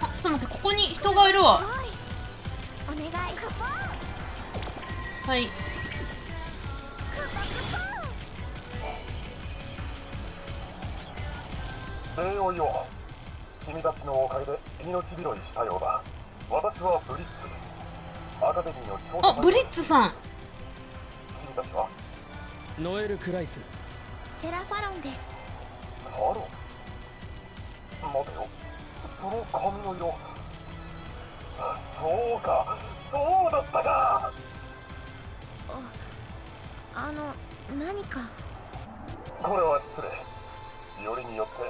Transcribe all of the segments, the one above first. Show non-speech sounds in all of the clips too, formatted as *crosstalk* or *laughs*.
あちょっと待ってここに人がいるわ。お願いはい。礼を言おう君たちのおかげで命拾いしたようだ。私はブリッツ。あブリッツさん。ノエル・クライス。セラファロンです。ハロ待てよ。その髪の色。そうか。そうだったか。あの何か？これは失礼。よりによって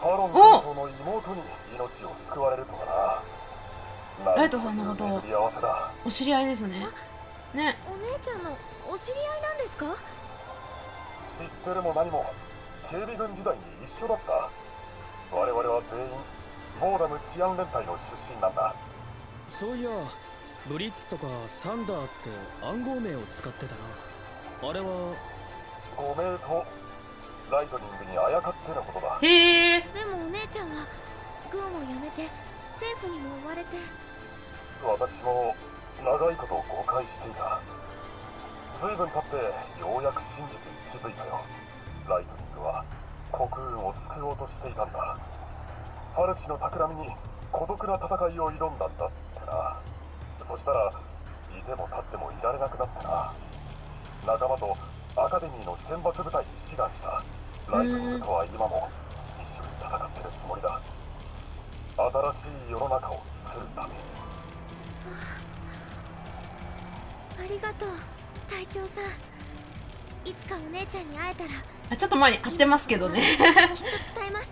ファロンの妹に命を救われるとはなライトさんのことをお知り合いですね。ね。お姉ちゃんのお知り合いなんですか？知ってるも何も。警備軍時代に一緒だった。我々は全員ボーダム治安連隊の出身なんだ。そういやブリッツとかサンダーって暗号名を使ってたな。あれは？ご名答ライトニングにあやかってのことだ。へえ。でもお姉ちゃんは軍を辞めて政府にも追われて私も長いこと誤解していた。随分経ってようやく真実に気づいたよ。ライトニングは国運を救おうとしていたんだ。ファルシの企みに孤独な戦いを挑んだんだってな。そしたらいても立ってもいられなくなってな。仲間とアカデミーの選抜部隊に志願した。ライトニングとは今も一緒に戦ってるつもりだ。新しい世の中をりがとう。隊長さん。いつかお姉ちゃんに会えたら。あちょっと前に会ってますけどね。きっと伝えます。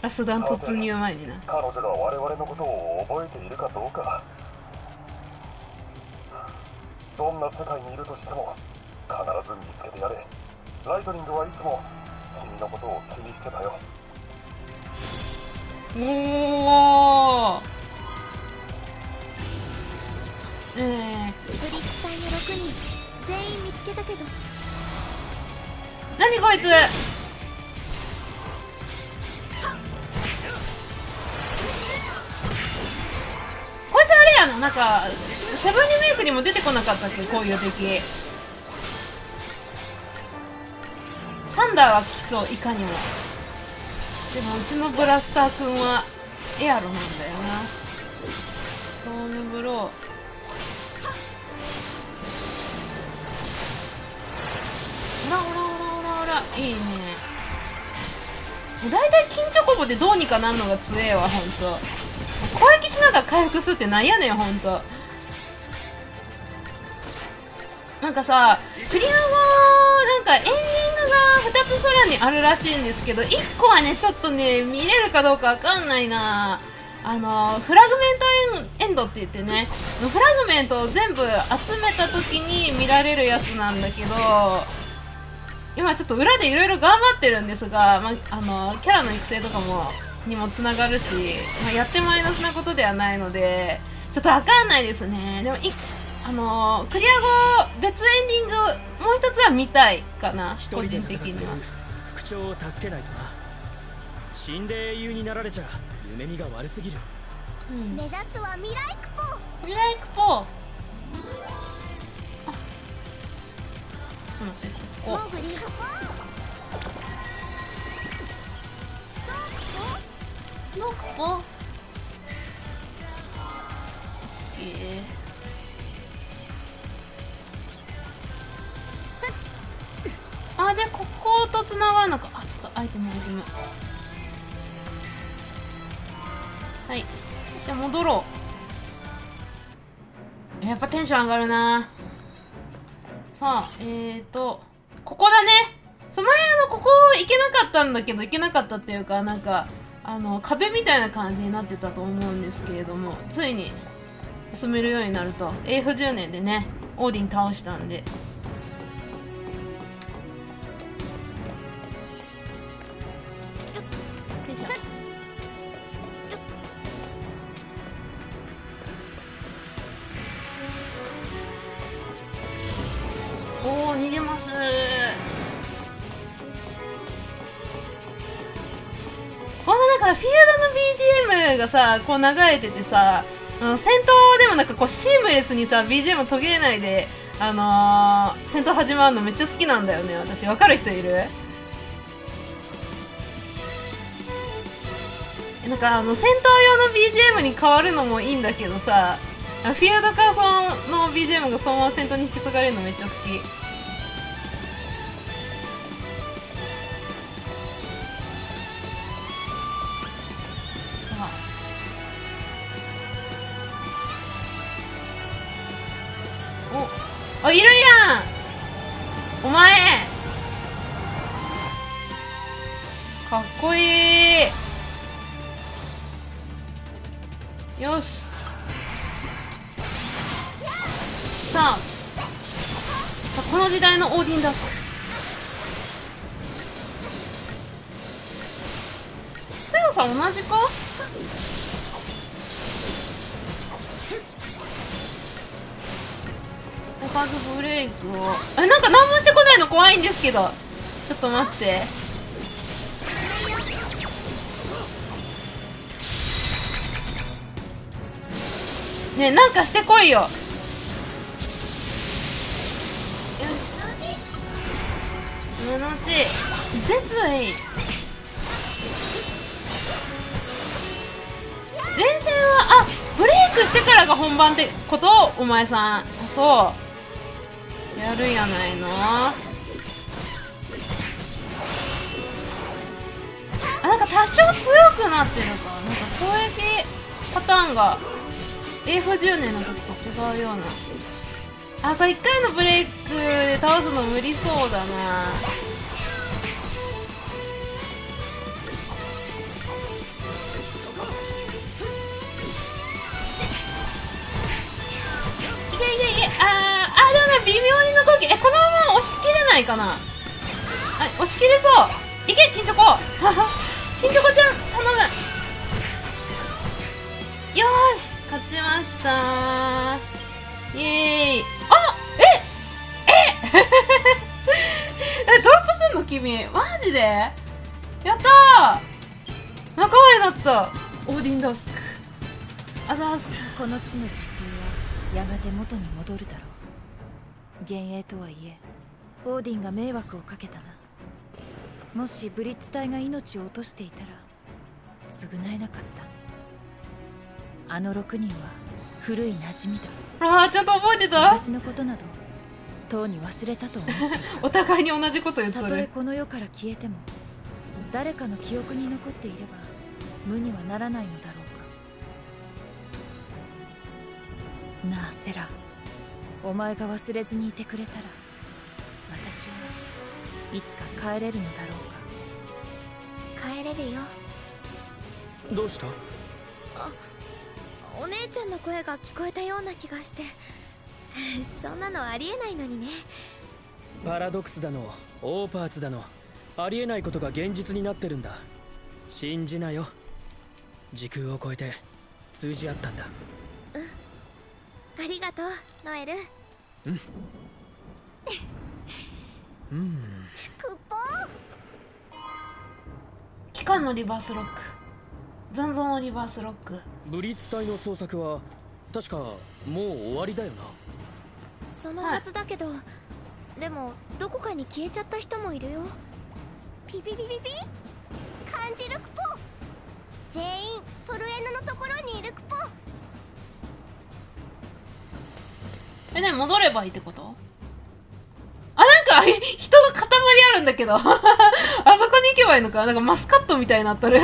ラスダン突入前にな。彼女が我々のことを覚えているかどうか。どんな世界にいるとしても必ず見つけてやれ。ライトニングはいつも君のことを気にしてたよ。おおえブリッツ隊の6人全員見つけたけど、何こいつ？こいつあれやななんかセブンリメイクにも出てこなかったっけ？こういう敵。サンダーはきそういかにも。でもうちのブラスターくんはエアロなんだよな。トームブロー。ほらほらほらほらほらいいね。大体金チョコボでどうにかなるのが強えわほんと。攻撃しながら回復するってなんやねんほんと。なんかさクリア後なんかエンディングが2つ空にあるらしいんですけど1個はねちょっとね見れるかどうかわかんないな。あのフラグメントエンエンドって言ってねフラグメントを全部集めた時に見られるやつなんだけど今ちょっと裏でいろいろ頑張ってるんですが、まあ、あのキャラの育成とかもにもつながるし、まあ、やってマイナスなことではないのでちょっとわかんないですね。でもいあのクリア後別エンディングもう一つは見たいかな一個人的には。口調を助けないとな。死んで英雄になられちゃ夢見が悪すぎる。うん。目指すは未来クポ。未来クポあすいここモグリクポのクポオッケーあでこことつながるのか。あちょっとアイテムアイテムはい。じゃあ戻ろう。やっぱテンション上がるな。あえーとここだね。そう前あのここ行けなかったんだけど行けなかったっていうかなんかあの壁みたいな感じになってたと思うんですけれどもついに進めるようになると。AF10 年でねオーディン倒したんで。BGM がさこう流れててさあの戦闘でもなんかこうシームレスにさ BGM 途切れないであのー、戦闘始まるのめっちゃ好きなんだよね私。わかる人いる？なんかあの戦闘用の BGM に変わるのもいいんだけどさフィールドカーソンの BGM がそのまま戦闘に引き継がれるのめっちゃ好き。おあいるやん。お前。かっこいい。よし。さあさあこの時代のオーディンだ強さ同じか？おかずブレイクを。えなんか何もしてこないの怖いんですけど。ちょっと待って。ねなんかしてこいよ。よし。そのち絶意連戦はあブレイクしてからが本番ってこと？お前さん。あそう。やるやないの。あなんか多少強くなってるか。なんか攻撃パターンが A10 年の時と違うような。あこれ1回のブレイクで倒すの無理そうだな。ないかな。はい押し切れそう。いけ金チョコ。*laughs* 金チョコちゃん頼む。よし勝ちました。イエーイ。あええ *laughs* えドロップすんの君。マジで？やったー。仲間になった。オーディンダスク。あざーすこの地の時空はやがて元に戻るだろう。幻影とはいえオーディンが迷惑をかけたな。もしブリッツ隊が命を落としていたら償えなかった。あの6人は古い馴染みだ。あーちゃんと覚えてた。私のことなどとうに忘れたと思っ *laughs* お互いに同じこと言ったたとえねこの世から消えても誰かの記憶に残っていれば無にはならないのだろうか。なあセラ。お前が忘れずにいてくれたら私はいつか帰れるのだろうか。帰れるよ。どうした？お姉ちゃんの声が聞こえたような気がして。*laughs* そんなのありえないのにね。パラドックスだのオーパーツだのありえないことが現実になってるんだ。信じなよ。時空を超えて通じ合ったんだ。ありがとうノエル。うんクポ期間のリバースロック。残像のリバースロック。ブリッツ隊の捜索は確かもう終わりだよな。そのはずだけど、でもどこかに消えちゃった人もいるよ。ピピピピピ。感じるクポ全員トルエヌのところにいるクポえね戻ればいいってこと？か人の塊あるんだけど。*laughs* あそこに行けばいいのか。なんかマスカットみたいになっとる。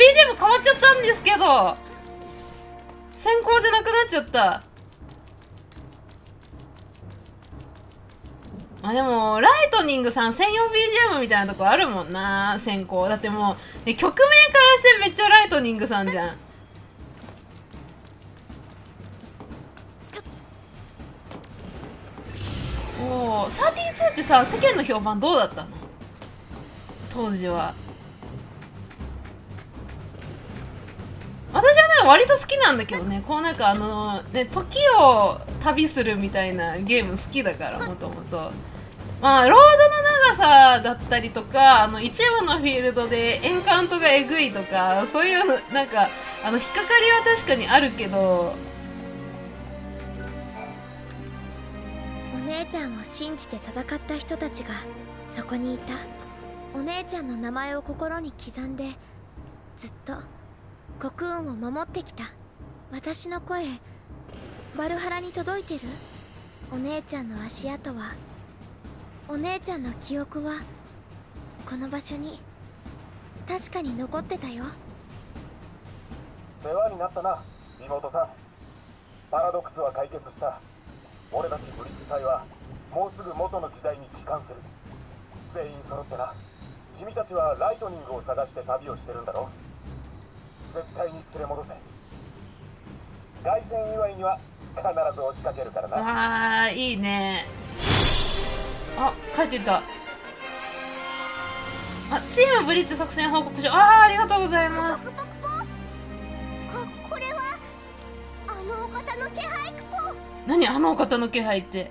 BGM 変わっちゃったんですけど。先行じゃなくなっちゃった。あでもライトニングさん専用 BGM みたいなとこあるもんな先行。だってもう曲名からしてめっちゃライトニングさんじゃん。おお32ってさ世間の評判どうだったの？当時は。割と好きなんだけどね。こうなんかあのね時を旅するみたいなゲーム好きだからもともと。まあロードの長さだったりとかあの一部のフィールドでエンカウントがえぐいとかそういうのなんかあの引っかかりは確かにあるけど。お姉ちゃんを信じて戦った人たちがそこにいた。お姉ちゃんの名前を心に刻んでずっとコクーンを守ってきた。私の声バルハラに届いてる？お姉ちゃんの足跡は？お姉ちゃんの記憶は？この場所に？確かに残ってたよ。世話になったな妹さん。パラドックスは解決した。俺たちブリッジ隊はもうすぐ元の時代に帰還する。全員揃ってな。君たちはライトニングを探して旅をしてるんだろ絶対に連れ戻せ凱旋祝いには必ず押しかけるからな。あーいいね。あ帰ってった。あチームブリッジ作戦報告書。あーありがとうございます。ここれはあのお方の気配クポ何あのお方の気配って。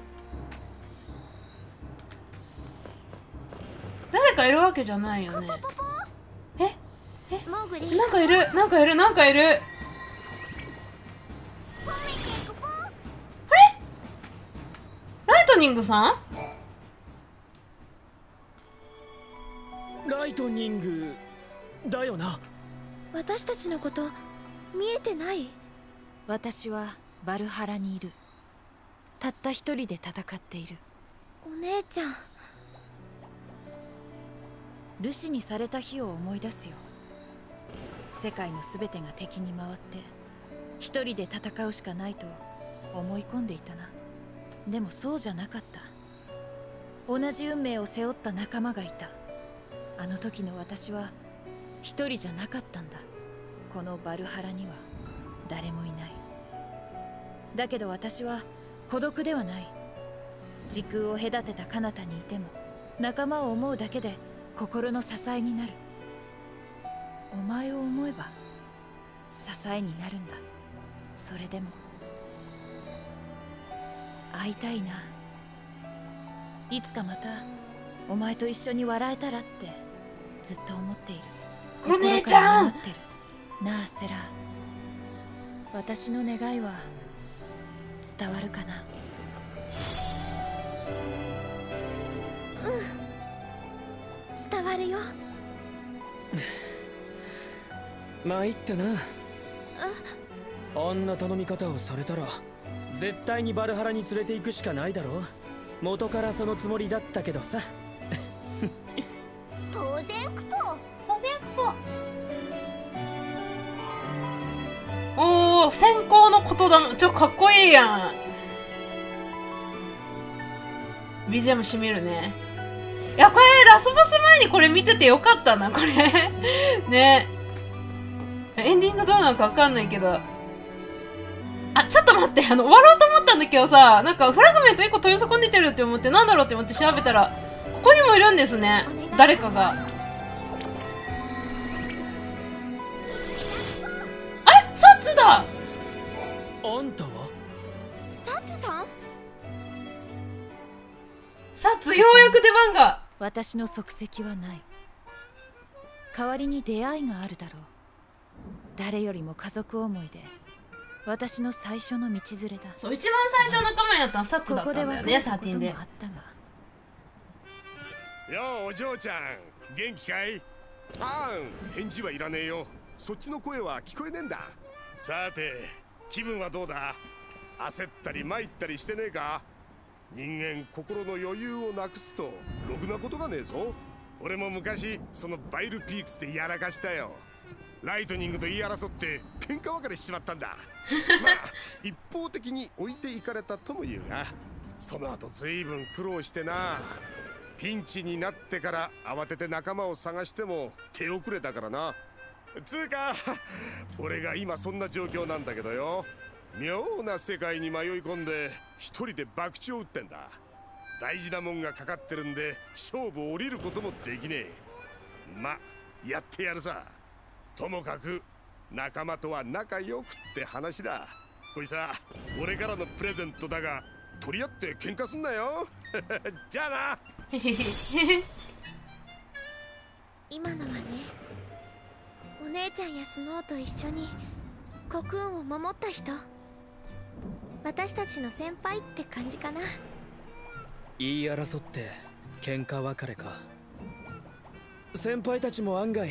誰かいるわけじゃないよね。モーグリなんかいるなんかいるなんかいる。ライトニングさん？ライトニングだよな。私たちのこと見えてない？私はバルハラにいる。たった一人で戦っている。お姉ちゃん。ルシにされた日を思い出すよ世界の全てが敵に回って一人で戦うしかないと思い込んでいたな。でもそうじゃなかった。同じ運命を背負った仲間がいた。あの時の私は一人じゃなかったんだ。このバルハラには誰もいない。だけど私は孤独ではない。時空を隔てた彼方にいても仲間を思うだけで心の支えになる。お前を思えば支えになるんだ。それでも会いたいな。いつかまたお前と一緒に笑えたらってずっと思っている。お姉ちゃんなあセラ。私の願いは伝わるかな。うん。伝わるよ。*laughs* 参ったな。あ？んな頼み方をされたら絶対にバルハラに連れて行くしかないだろ元からそのつもりだったけどさ。*laughs* 当然クポ。おお先行の言霊。ちょかっこいいやん。BGM 締めるね。いやこれラスボス前にこれ見ててよかったなこれ。*laughs* ねエンディングどうなのかわかんないけど。あちょっと待って。あの終わろうと思ったんだけどさなんかフラグメント1個取り損ねてるって思ってなんだろうって思って調べたらここにもいるんですね。誰かが。あれ？サッツだ！あんたは？サツさん？サッツようやく出番が。私の足跡はない。代わりに出会いがあるだろう誰よりも家族思いで私の最初の道連れだ。そう一番最初仲間になったのはサッツだったんだよねここで別れサーティンで。ようお嬢ちゃん。元気かい？あん。返事はいらねえよ。そっちの声は聞こえねえんだ。さて気分はどうだ？焦ったり参ったりしてねえか？人間心の余裕をなくすとろくなことがねえぞ。俺も昔そのバイルピークスでやらかしたよライトニングと言い争って喧嘩別れしちまったんだ。*laughs* まあ一方的に置いていかれたとも言うがその後随分苦労してな。ピンチになってから慌てて仲間を探しても手遅れだからな。つうか俺が今そんな状況なんだけどよ。妙な世界に迷い込んで一人で博打を打ってんだ。大事なもんがかかってるんで勝負降りることもできねえ。まやってやるさともかく仲間とは仲良くって話だ。こいさ俺からのプレゼントだが取り合って喧嘩すんなよ。*laughs* じゃあな。へへへ今のはねお姉ちゃんやスノーと一緒にコクーンを守った人。私たちの先輩って感じかな。言い争って喧嘩別れか。先輩たちも案外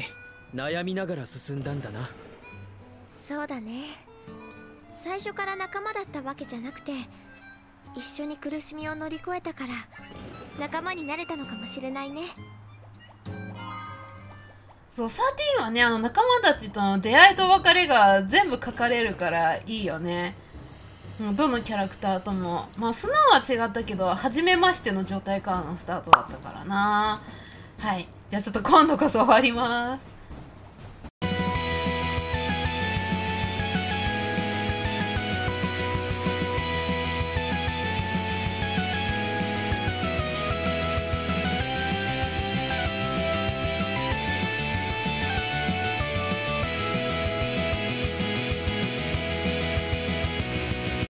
悩みながら進んだんだな。そうだね。最初から仲間だったわけじゃなくて一緒に苦しみを乗り越えたから仲間になれたのかもしれないね。そう13はねあの仲間たちとの出会いと別れが全部書かれるからいいよね。うんどのキャラクターとも。まあスノーは違ったけど初めましての状態からのスタートだったからな。はい。じゃあちょっと今度こそ終わります